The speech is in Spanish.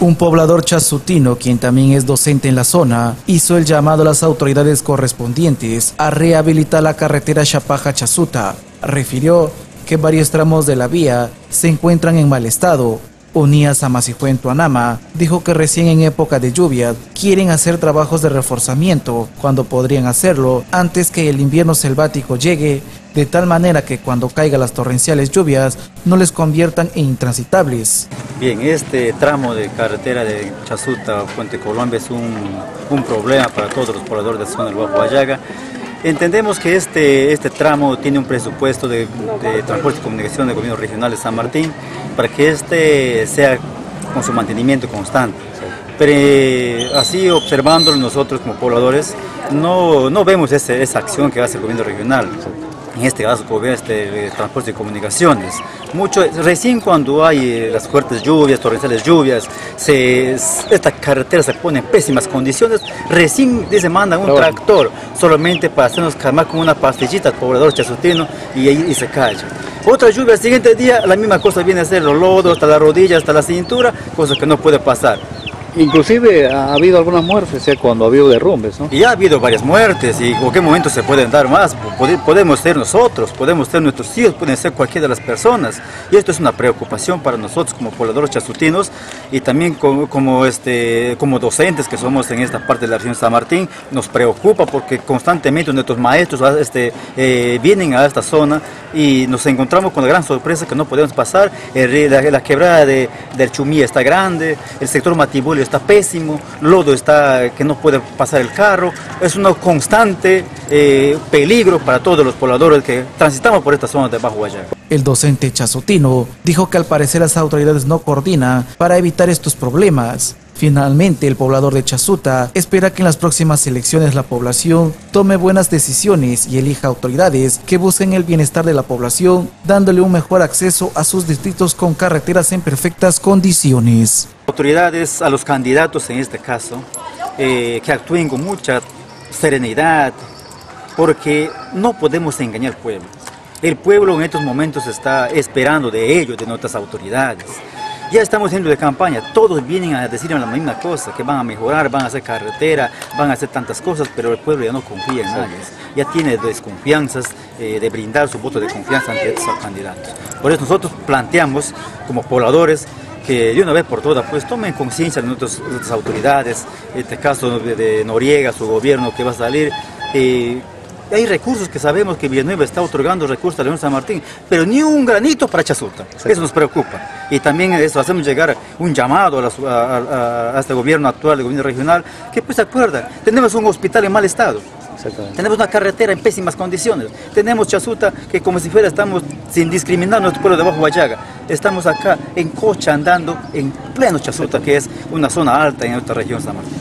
Un poblador chasutino, quien también es docente en la zona, hizo el llamado a las autoridades correspondientes a rehabilitar la carretera Chapaja-Chasuta. Refirió que varios tramos de la vía se encuentran en mal estado. Unías Amasifuento Anama dijo que recién en época de lluvia quieren hacer trabajos de reforzamiento cuando podrían hacerlo antes que el invierno selvático llegue de tal manera que cuando caigan las torrenciales lluvias no les conviertan en intransitables. Bien, este tramo de carretera de Chasuta, Puente Colombia es un, un problema para todos los pobladores de la zona del Bajo Guayaga. Entendemos que este, este tramo tiene un presupuesto de, de, transporte y comunicación del gobierno regional de San Martín para que este sea con su mantenimiento constante. Pero eh, así observándolo nosotros como pobladores, no, no vemos ese, esa acción que hace el gobierno regional en este caso este, eh, transporte y comunicaciones. Mucho, recién cuando hay eh, las fuertes lluvias, torrenciales lluvias, se, esta carretera se pone en pésimas condiciones, recién se manda un tractor solamente para hacernos calmar con una pastillita al poblador chasutino y ahí se cae. Otra lluvia, el siguiente día la misma cosa viene a ser los lodos hasta la rodilla, hasta la cintura, cosa que no puede pasar. Inclusive ha habido algunas muertes ¿eh? cuando ha habido derrumbes, ¿no? Y ha habido varias muertes y en cualquier momento se pueden dar más. Podemos ser nosotros, podemos ser nuestros hijos, pueden ser cualquiera de las personas. Y esto es una preocupación para nosotros como pobladores chasutinos y también como, como, este, como docentes que somos en esta parte de la región de San Martín. Nos preocupa porque constantemente nuestros maestros este, eh, vienen a esta zona y nos encontramos con la gran sorpresa que no podemos pasar. la, la, quebrada de, del Chumí está grande, el sector Matibul está pésimo, lodo está que no puede pasar el carro, es un constante eh, peligro para todos los pobladores que transitamos por esta zona de Bajo. El docente Chazotino dijo que al parecer las autoridades no coordinan para evitar estos problemas. Finalmente, el poblador de Chasuta espera que en las próximas elecciones la población tome buenas decisiones y elija autoridades que busquen el bienestar de la población, dándole un mejor acceso a sus distritos con carreteras en perfectas condiciones. Autoridades, a los candidatos en este caso, eh, que actúen con mucha serenidad, porque no podemos engañar al pueblo. El pueblo en estos momentos está esperando de ellos, de nuestras autoridades. Ya estamos yendo de campaña, todos vienen a decir la misma cosa, que van a mejorar, van a hacer carretera, van a hacer tantas cosas, pero el pueblo ya no confía en nadie. Ya tiene desconfianzas eh, de brindar su voto de confianza ante estos candidatos. Por eso nosotros planteamos, como pobladores, que de una vez por todas pues tomen conciencia de nuestras, autoridades, en este caso de, Noriega, su gobierno que va a salir. Eh, hay recursos que sabemos que Villanueva está otorgando recursos a León San Martín, pero ni un granito para Chasuta. Eso nos preocupa. Y también eso hacemos llegar un llamado a, este gobierno actual, el gobierno regional, que pues se acuerdan, tenemos un hospital en mal estado. Tenemos una carretera en pésimas condiciones. Tenemos Chasuta que como si fuera estamos sin discriminar nuestro pueblo de Bajo Guayaga. Estamos acá en coche andando en pleno Chasuta, que es una zona alta en nuestra región San Martín.